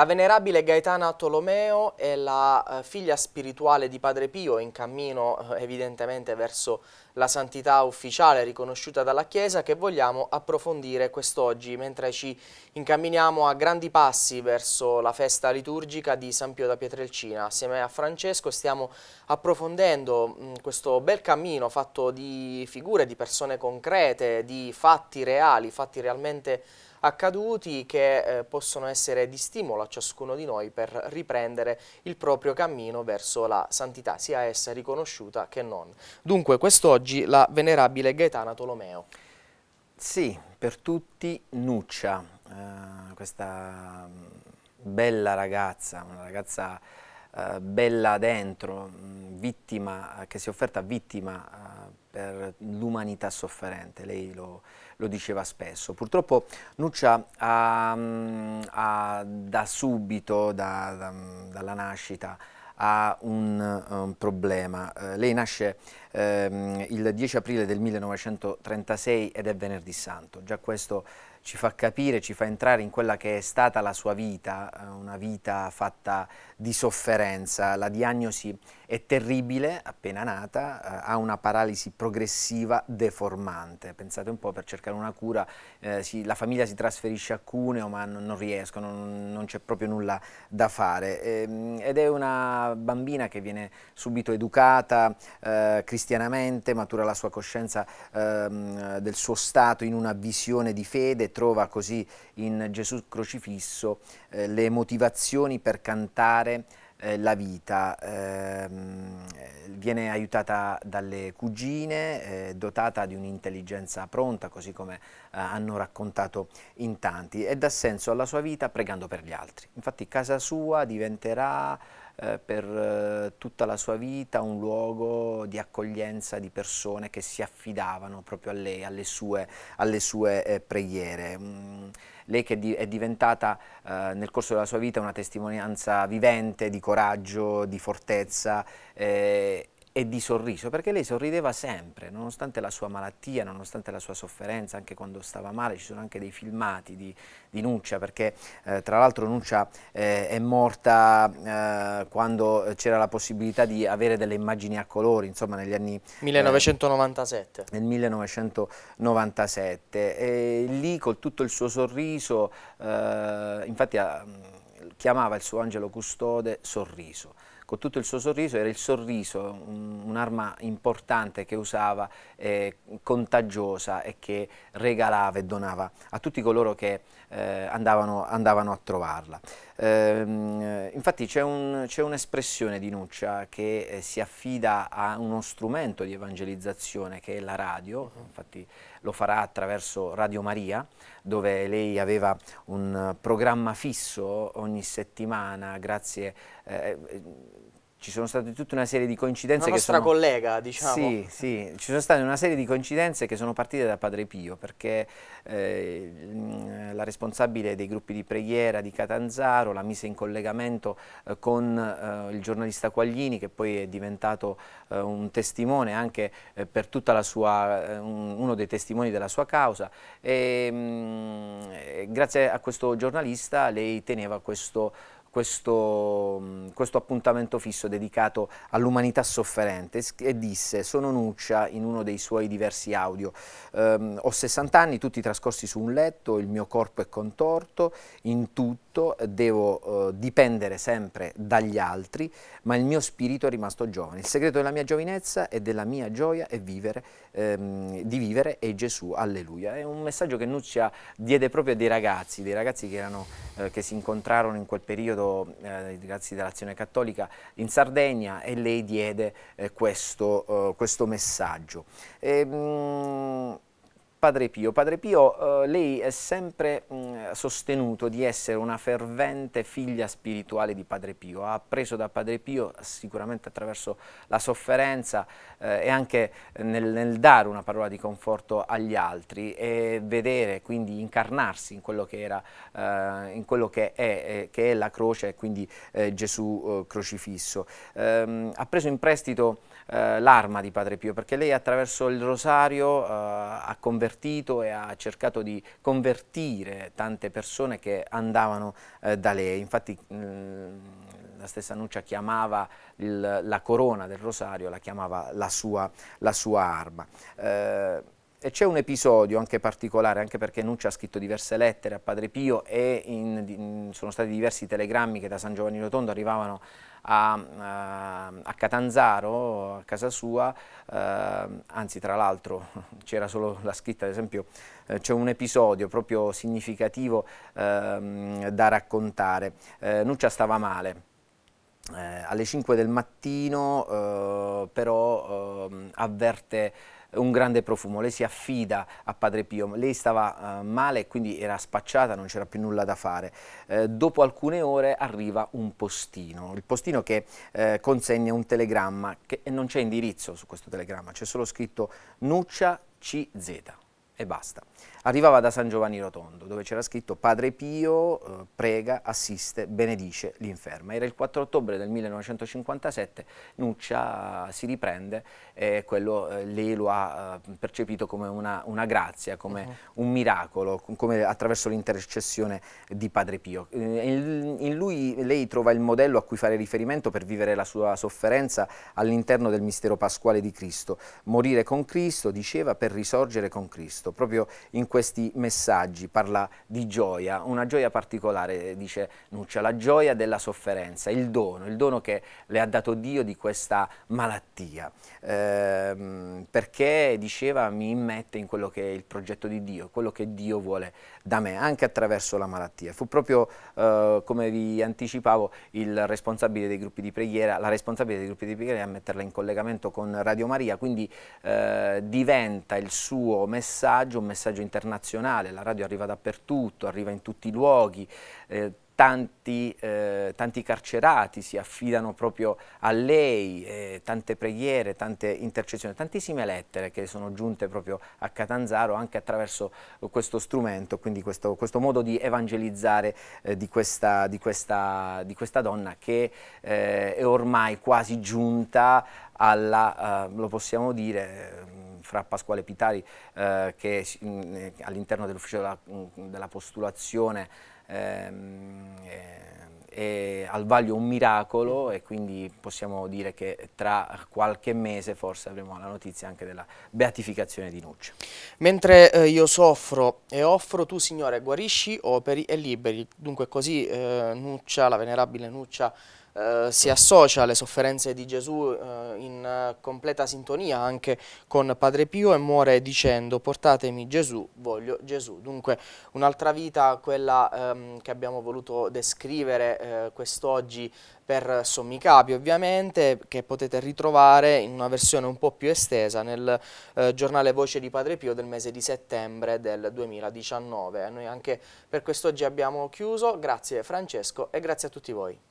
La venerabile Gaetana Tolomeo è la eh, figlia spirituale di Padre Pio in cammino eh, evidentemente verso la santità ufficiale riconosciuta dalla Chiesa che vogliamo approfondire quest'oggi mentre ci incamminiamo a grandi passi verso la festa liturgica di San Pio da Pietrelcina. Assieme a Francesco stiamo approfondendo mm, questo bel cammino fatto di figure, di persone concrete, di fatti reali, fatti realmente accaduti che eh, possono essere di stimolo a ciascuno di noi per riprendere il proprio cammino verso la santità, sia essa riconosciuta che non. Dunque, quest'oggi la venerabile Gaetana Tolomeo. Sì, per tutti Nuccia, eh, questa bella ragazza, una ragazza eh, bella dentro, vittima, che si è offerta vittima per l'umanità sofferente, lei lo, lo diceva spesso. Purtroppo Nuccia ha, ha da subito, da, da, dalla nascita, ha un, un problema. Uh, lei nasce um, il 10 aprile del 1936 ed è venerdì santo. Già questo ci fa capire, ci fa entrare in quella che è stata la sua vita, uh, una vita fatta di sofferenza. La diagnosi è terribile, appena nata, eh, ha una paralisi progressiva deformante. Pensate un po', per cercare una cura, eh, si, la famiglia si trasferisce a Cuneo, ma non, non riescono, non, non c'è proprio nulla da fare. Eh, ed è una bambina che viene subito educata eh, cristianamente, matura la sua coscienza ehm, del suo stato in una visione di fede, trova così in Gesù crocifisso eh, le motivazioni per cantare eh, la vita, ehm, viene aiutata dalle cugine, eh, dotata di un'intelligenza pronta, così come eh, hanno raccontato in tanti, e dà senso alla sua vita pregando per gli altri. Infatti casa sua diventerà eh, per eh, tutta la sua vita un luogo di accoglienza di persone che si affidavano proprio a lei, alle sue, alle sue eh, preghiere. Lei che è diventata eh, nel corso della sua vita una testimonianza vivente di coraggio, di fortezza eh, e di sorriso, perché lei sorrideva sempre, nonostante la sua malattia, nonostante la sua sofferenza, anche quando stava male, ci sono anche dei filmati di, di Nuccia, perché eh, tra l'altro Nuccia eh, è morta eh, quando c'era la possibilità di avere delle immagini a colori, insomma negli anni... 1997. nel 1997, e lì col tutto il suo sorriso, eh, infatti chiamava il suo angelo custode sorriso con tutto il suo sorriso, era il sorriso, un'arma importante che usava, eh, contagiosa e che regalava e donava a tutti coloro che eh, andavano, andavano, a trovarla. Eh, infatti c'è un'espressione un di Nuccia che eh, si affida a uno strumento di evangelizzazione che è la radio, infatti lo farà attraverso Radio Maria, dove lei aveva un programma fisso ogni settimana grazie eh, ci sono state tutta una serie di coincidenze una che sono... collega, diciamo. Sì, sì, ci sono state una serie di coincidenze che sono partite da Padre Pio, perché eh, la responsabile dei gruppi di preghiera di Catanzaro la mise in collegamento eh, con eh, il giornalista Quaglini, che poi è diventato eh, un testimone anche eh, per tutta la sua, eh, un, uno dei testimoni della sua causa. E, mh, mm, grazie a questo giornalista lei teneva questo questo, questo, appuntamento fisso dedicato all'umanità sofferente e disse, sono Nuccia in uno dei suoi diversi audio, ehm, ho 60 anni, tutti trascorsi su un letto, il mio corpo è contorto, in tutto devo eh, dipendere sempre dagli altri, ma il mio spirito è rimasto giovane. Il segreto della mia giovinezza e della mia gioia è vivere, ehm, di vivere è Gesù, alleluia. È un messaggio che Nuccia diede proprio a dei ragazzi, dei ragazzi che, erano, eh, che si incontrarono in quel periodo eh, i ragazzi dell'Azione Cattolica in Sardegna e lei diede eh, questo, eh, questo, messaggio. E, ehm, mh, Padre Pio. Padre Pio, eh, lei è sempre mh, sostenuto di essere una fervente figlia spirituale di Padre Pio, ha appreso da Padre Pio sicuramente attraverso la sofferenza eh, e anche nel, nel, dare una parola di conforto agli altri e vedere, quindi incarnarsi in quello che, era, eh, in quello che, è, eh, che è, la croce e quindi eh, Gesù eh, crocifisso. Ehm, ha preso in prestito l'arma di Padre Pio perché lei attraverso il rosario ha convertito e ha cercato di convertire tante persone che andavano eh, da lei. Infatti mh, la stessa Nuccia chiamava il, la corona del rosario, la chiamava la sua, la sua arma. Eh, e c'è un episodio anche particolare, anche perché Nuccia ha scritto diverse lettere a Padre Pio e in, in, sono stati diversi telegrammi che da San Giovanni Rotondo arrivavano a, a, a Catanzaro, a casa sua, eh, anzi tra l'altro c'era solo la scritta, ad esempio eh, c'è un episodio proprio significativo eh, da raccontare. Eh, Nuccia stava male, eh, alle 5 del mattino eh, però eh, avverte un grande profumo, lei si affida a Padre Pio, lei stava uh, male e quindi era spacciata, non c'era più nulla da fare. Uh, dopo alcune ore arriva un postino, il postino che uh, consegna un telegramma che, non c'è indirizzo su questo telegramma, c'è solo scritto Nuccia CZ e basta. Arrivava da San Giovanni Rotondo, dove c'era scritto Padre Pio eh, prega, assiste, benedice l'inferma. Era il 4 ottobre del 1957, Nuccia si riprende e quello eh, lei lo ha eh, percepito come una, una grazia, come uh -huh. un miracolo, come attraverso l'intercessione di Padre Pio. In, in lui lei trova il modello a cui fare riferimento per vivere la sua sofferenza all'interno del mistero pasquale di Cristo. Morire con Cristo, diceva, per risorgere con Cristo. Proprio in questi messaggi, parla di gioia, una gioia particolare, dice Nuccia, la gioia della sofferenza, il dono, il dono che le ha dato Dio di questa malattia, ehm, perché diceva mi immette in quello che è il progetto di Dio, quello che Dio vuole da me, anche attraverso la malattia. Fu proprio, eh, come vi anticipavo, il responsabile dei gruppi di preghiera, la responsabile dei gruppi di preghiera a metterla in collegamento con Radio Maria, quindi eh, diventa il suo messaggio un messaggio internazionale internazionale, la radio arriva dappertutto, arriva in tutti i luoghi, eh, tanti, eh, tanti, carcerati si affidano proprio a lei, eh, tante preghiere, tante intercessioni, tantissime lettere che sono giunte proprio a Catanzaro anche attraverso questo strumento, quindi questo, questo modo di evangelizzare eh, di, questa, di, questa, di, questa, donna che eh, è ormai quasi giunta alla, eh, lo possiamo dire, fra Pasquale Pitari eh, che all'interno dell'ufficio della, della, postulazione ehm, è al vaglio un miracolo e quindi possiamo dire che tra qualche mese forse avremo la notizia anche della beatificazione di Nuccia. Mentre eh, io soffro e offro, tu Signore guarisci, operi e liberi. Dunque così eh, Nuccia, la venerabile Nuccia, eh, si associa alle sofferenze di Gesù eh, in completa sintonia anche con Padre Pio e muore dicendo portatemi Gesù, voglio Gesù. Dunque un'altra vita, quella ehm, che abbiamo voluto descrivere eh, quest'oggi per sommi capi ovviamente, che potete ritrovare in una versione un po' più estesa nel eh, giornale Voce di Padre Pio del mese di settembre del 2019. Noi anche per quest'oggi abbiamo chiuso, grazie Francesco e grazie a tutti voi.